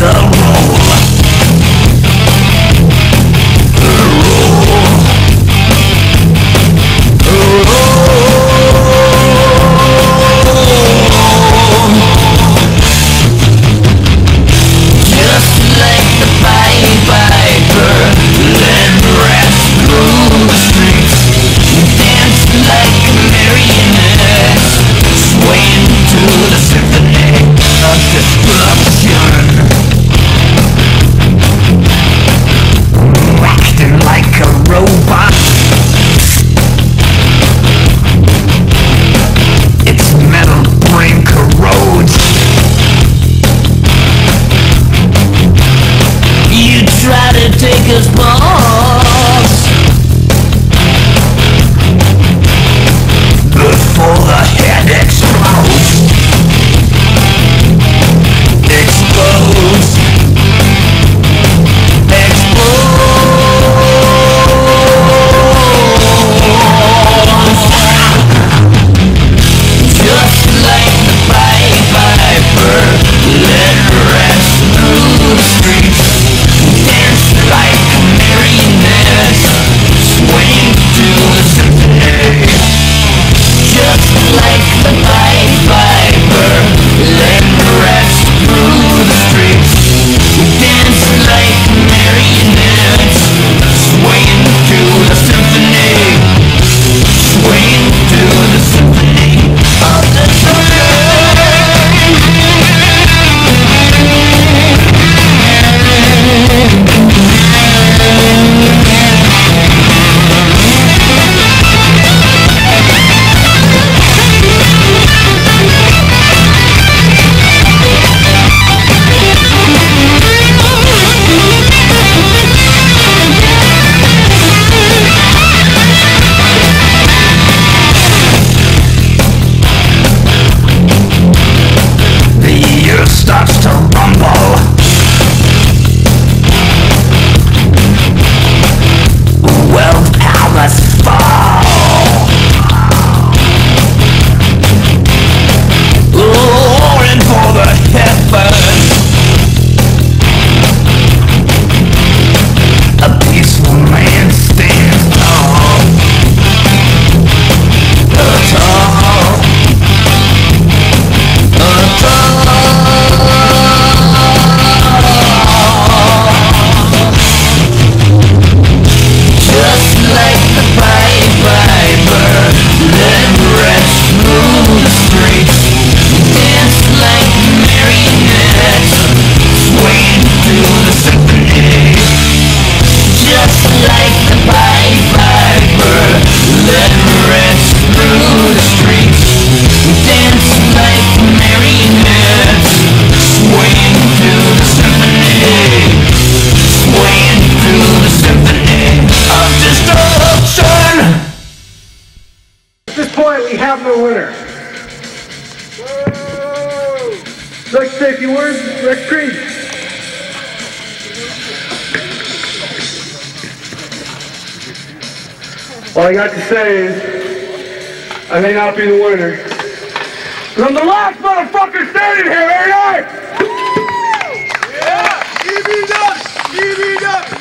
sorrow All I got to say is, I may not be the winner, but I'm the last motherfucker standing here, ain't I? Yeah! Give me that!